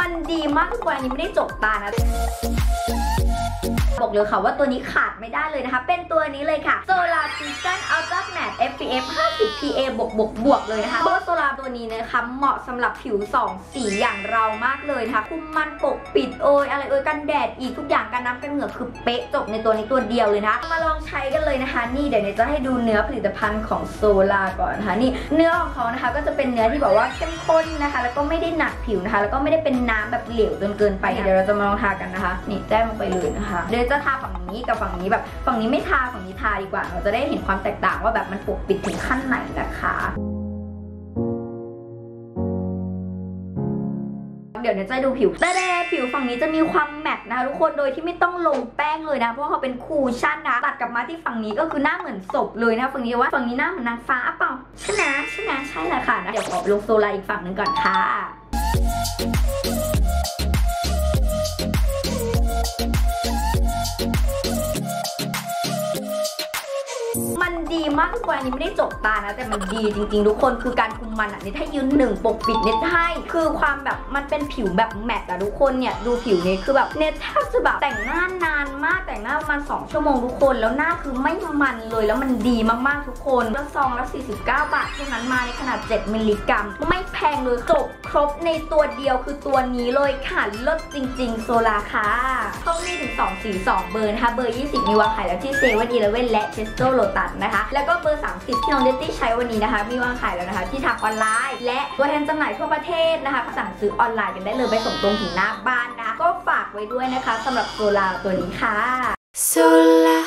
มันดีมากทุกคนอันนี้ไม่ได้จกตานะบอกเลยค่ะว่าตัวนี้ขาดไม่ได้เลยนะคะ เป็นตัวนี้เลยค่ะ SPF 50 PA บวกบวกบวกเลยนะคะเพราะว่าโซลาตัวนี้นะคะเหมาะสำหรับผิว 2 สีอย่างเรามากเลยนะคะคุมมันปกปิดโอยอะไรเอยกันแดดอีกทุกอย่างกันน้ำกันเหงื่อคือเป๊ะจบในตัวนี้ตัวเดียวเลยนะ มาลองใช้กันเลยนะคะ นี่เดี๋ยวเนจะให้ดูเนื้อผลิตภัณฑ์ของโซลาก่อนนะคะนี่เนื้อของเขานะคะก็จะเป็นเนื้อที่แบบว่าเข้มข้นนะคะ แล้วก็ไม่ได้หนักผิวนะคะ แล้วก็ไม่ได้เป็นน้ำแบบเหลวจนเกินไปเดี๋ยวเราจะมาลองทากันนะคะนี่แจ้งลงไปเลยนะคะเดี๋ยวจะทาฝั่งนี้กับฝั่งนี้แบบฝั่งนี้ไม่ทาฝั่งนี้ทาดีกว่า เราจะได้เห็นความแตกต่างว่าแบบมันปกปิดถึงขั้นไหนนะคะเดี๋ยวเนี่ยจะดูผิวแต่ผิวฝั่งนี้จะมีความแมตต์นะคะทุกคน โดยที่ไม่ต้องลงแป้งเลยนะ เพราะเขาเป็นคูชั่นนะ ตัดกลับมาที่ฝั่งนี้ก็คือหน้าเหมือนศพเลยนะ ฝั่งนี้ว่าฝั่งนี้หน้าเหมือนนางฟ้าเปล่าชนะชนะใช่แหละค่ะนะ เดี๋ยวขอลงโซลาอีกฝั่งหนึ่งก่อนค่ะ มันดีมากทุกคนอันนี้ไม่ได้จกตานะ แต่มันดีจริง ๆ ทุกคนคือการคุมมันอะนี่ถ้ายืนหนึ่งปกปิดเน็ตให้คือความแบบมันเป็นผิวแบบ matte อะทุกคนเนี่ยดูผิวเนี่ยคือแบบเนสแทบจะแบบแต่งหน้านานมากแต่งหน้าประมาณ2ชั่วโมงทุกคน แล้วหน้าคือไม่มันเลยแล้วมันดีมากๆทุกคนแล้วซองละ49 บาทเท่านั้นมาในขนาด 7 มิลลิกรัม ไม่แพงเลยจบครบในตัวเดียวคือตัวนี้เลยค่ะลดจริง ๆ โซลาค่ะเขามีถึง2สี2 เบอร์นะคะ เบอร์ 20 มีวางขายแล้วที่เซเว่นอีเลเว่นและเทสโก้โลตัสนะคะ แล้วก็เบอร์ 30 ที่น้องเนสตี้ใช้วันนี้นะคะ มีวางขายแล้วนะคะ ที่ทางออนไลน์ และตัวแทนจำหน่ายทั่วประเทศนะคะสั่งซื้อออนไลน์กันได้เลยไปส่งตรงถึงหน้าบ้านนะคะก็ฝากไว้ด้วยนะคะสำหรับโซลาตัวนี้ค่ะ Sola